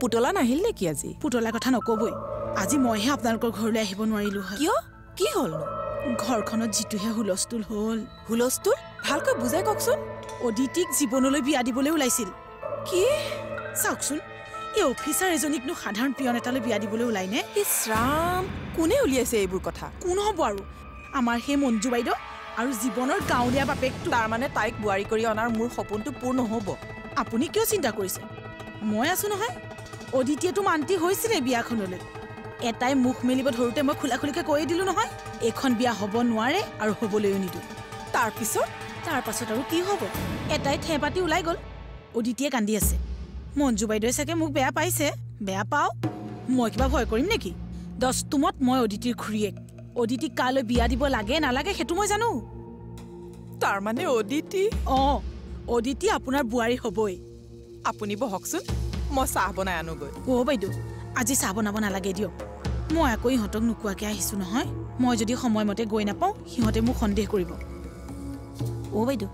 পুতলা নাহিল নেকি আজি? পুতলাৰ কথা নকবই। আজি মইহে আপোনালোকৰ ঘৰলৈ আহিব নোৱাৰিলো হয়। কিয়? কি হ'লনো? ঘৰখনত যিটোহে হুলস্থুল হ'ল। হুলস্থুল? ভালকৈ বুজাই কওকচোন। অদিতিক জীৱনলৈ বিয়া দিবলৈ ওলাইছিল। কি? চাওকচোন এই অফিচাৰ এজনীকনো সাধাৰণ পিয়ন এটালৈ বিয়া দিবলৈ ওলাইনে? ইছ ৰাম কোনে উলিয়াইছে এইবোৰ কথা? কোন হ'ব আৰু? আমাৰ সেই মঞ্জু বাইদেউ আৰু জীৱনৰ গাঁৱলীয়া বাপেকটো তাৰমানে তাইক বোৱাৰী কৰি অনাৰ মোৰ সপোনটো পূৰ নহ'ব। আপুনি কিয় চিন্তা কৰিছে? মই আছো নহয়। অদিতিয়েতো মান্তি হৈছিলে বিয়াখনলৈ এটাই মুখ মেলিব ধৰোঁতে মই খোলা খুলিকৈ কৈয়ে দিলোঁ নহয় এইখন বিয়া হ'ব নোৱাৰে আৰু হ'বলৈও নিদিওঁ। তাৰপিছত তাৰ পাছত আৰু কি হ'ব? এটাই ঠেহ পাতি ওলাই গ'ল। অদিতিয়ে কান্দি আছে। মঞ্জু বাইদেৱে চাগে মোক বেয়া পাইছে। বেয়া পাওঁ? মই কিবা ভয় কৰিম নেকি? দস্তুমত মই অদিতিৰ খুৰীয়েক। অদিতিক কালৈ বিয়া দিব লাগে নালাগে সেইটো মই জানো। তাৰমানে অদিতি? অঁ অদিতি আপোনাৰ বোৱাৰী হ'বই। আপুনি বহকচোন। মই চাহ বনাই আনোগৈ। অ' বাইদেউ আজি চাহ বনাব নালাগে দিয়ক। মই আকৌ ইহঁতক নোকোৱাকৈ আহিছোঁ নহয়। মই যদি সময়মতে গৈ নাপাওঁ সিহঁতে মোক সন্দেহ কৰিব। অ' বাইদেউ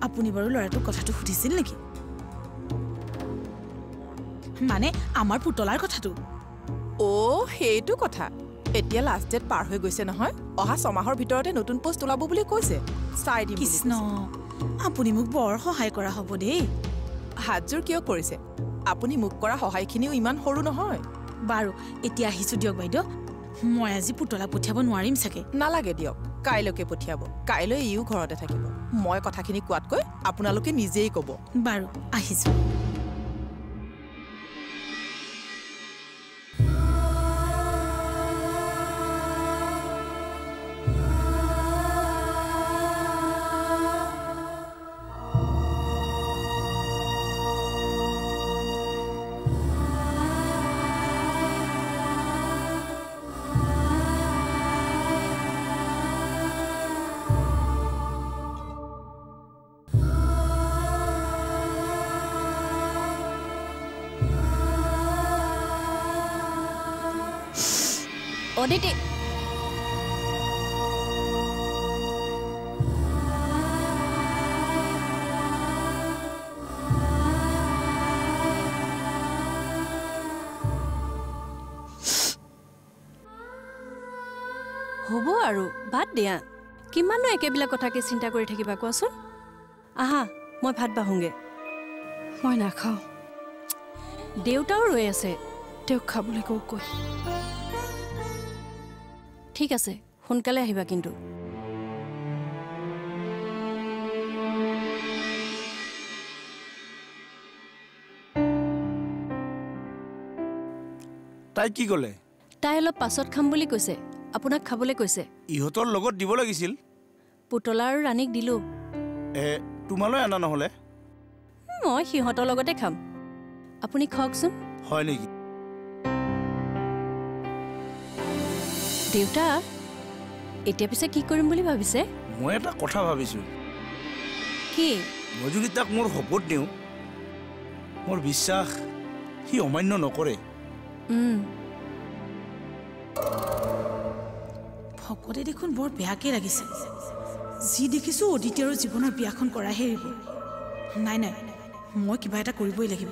আপুনি বাৰু ল'ৰাটোক কথাটো সুধিছিল নেকি? মানে আমাৰ পুতলাৰ কথাটো? অ' সেইটো কথা। এতিয়া লাষ্ট ডেট পাৰ হৈ গৈছে নহয়। অহা ছমাহৰ ভিতৰতে নতুন পোষ্ট ওলাব বুলি কৈছে। চাই দিম কৃষ্ণ। আপুনি মোক বৰ সহায় কৰা হ'ব দেই। হাতযোৰ কিয় কৰিছে? আপুনি মোক কৰা সহায়খিনিও ইমান সৰু নহয়। বাৰু এতিয়া আহিছোঁ দিয়ক বাইদেউ। মই আজি পুতলা পঠিয়াব নোৱাৰিম চাগে। নালাগে দিয়ক কাইলৈকে পঠিয়াব। কাইলৈ ইও ঘৰতে থাকিব। মই কথাখিনি কোৱাতকৈ আপোনালোকে নিজেই ক'ব। বাৰু আহিছোঁ। অদিতি। হ'ব আৰু বাদ দিয়া। কিমাননো একেবিলাক কথাকে চিন্তা কৰি থাকিবা কোৱাচোন? আহা মই ভাত বাঢ়োঁগৈ মই নাখাওঁ। দেউতাও ৰৈ আছে। তেওঁক খাবলৈ কওঁ কৈ। ঠিক আছে সোনকালে আহিবা কিন্তু। তাই কি ক'লে? তাই অলপ পাছত খাম বুলি কৈছে আপোনাক খাবলৈ কৈছে। ইহঁতৰ লগত দিব লাগিছিল। পুতলা আৰু ৰাণীক দিলোঁ। এ তোমালৈ অনা নহ'লে? মই সিহঁতৰ লগতে খাম। আপুনি খাওকচোন। হয় নেকি? দেউতা এতিয়া পিছে কি কৰিম বুলি ভাবিছে? মই এটা কথা ভাবিছোঁ। কি? মই যদি তাক মোৰ শপত দিওঁ। মোৰ বিশ্বাস সি অমান্য নকৰে। ভকতে দেখোন বৰ বেয়াকৈ লাগিছে। যি দেখিছোঁ অদিতি আৰু জীৱনৰ বিয়াখন কৰাহে এৰিব নাই নাই মই কিবা এটা কৰিবই লাগিব।